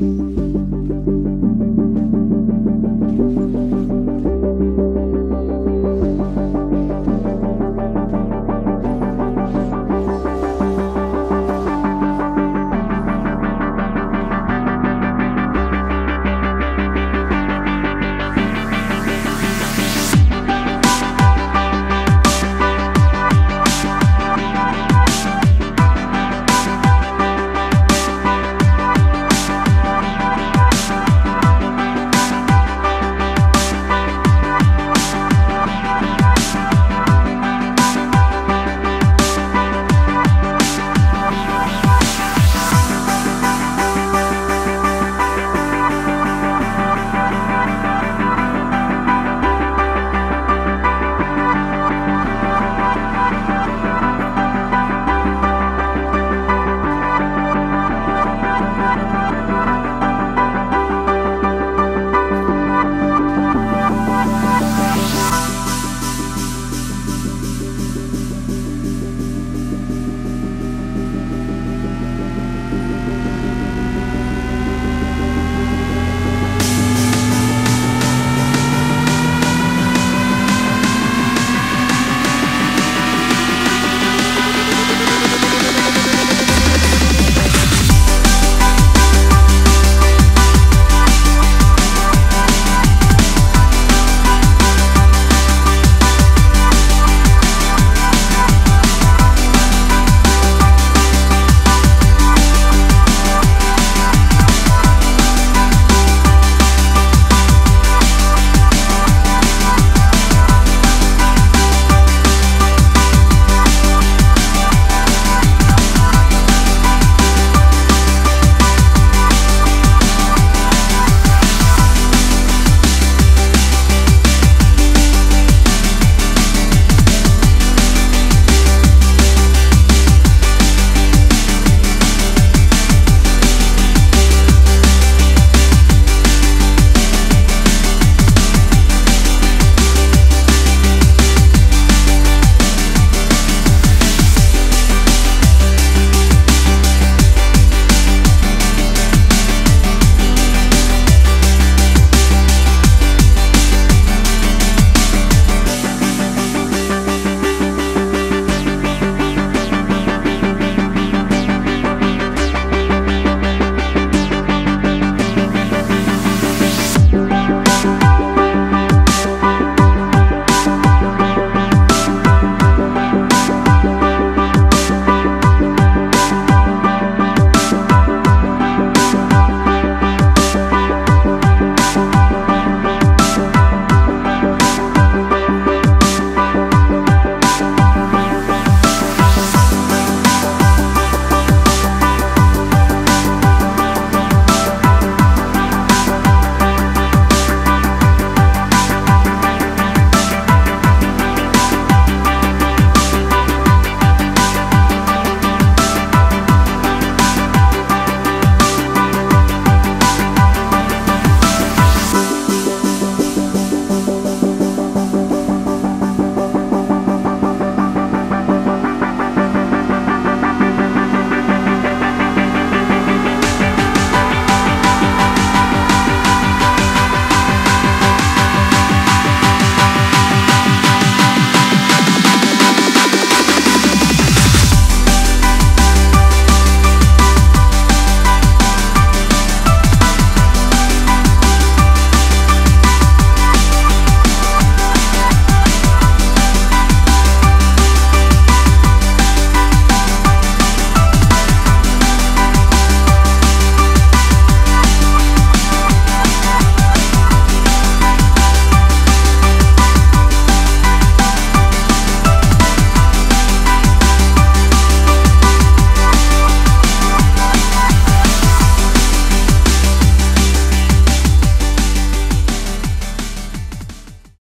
Bye.